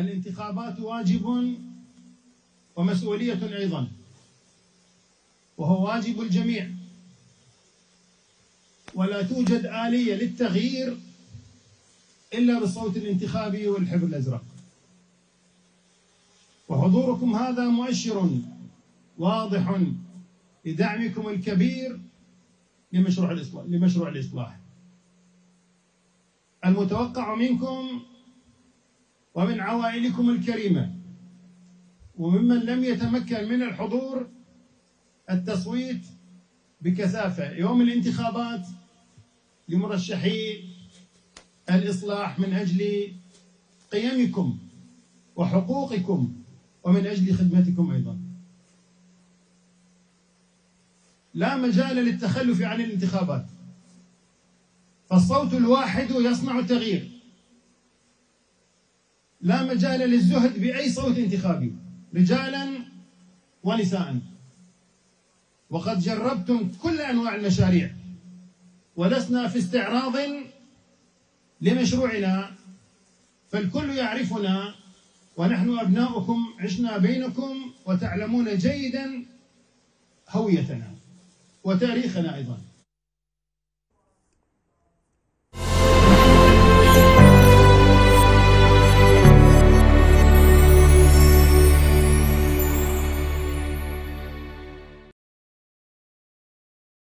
الانتخابات واجب ومسؤولية أيضا وهو واجب الجميع. ولا توجد آلية للتغيير إلا بالصوت الانتخابي والحبر الأزرق. وحضوركم هذا مؤشر واضح لدعمكم الكبير لمشروع الإصلاح لمشروع الإصلاح. المتوقع منكم ومن عوائلكم الكريمة. وممن لم يتمكن من الحضور التصويت بكثافة. يوم الانتخابات لمرشحي الإصلاح من أجل قيمكم وحقوقكم ومن أجل خدمتكم أيضا. لا مجال للتخلف عن الانتخابات. فالصوت الواحد يصنع التغيير لا مجال للزهد بأي صوت انتخابي رجالا ونساء. وقد جربتم كل أنواع المشاريع ولسنا في استعراض لمشروعنا فالكل يعرفنا ونحن أبناؤكم عشنا بينكم وتعلمون جيدا هويتنا وتاريخنا أيضا.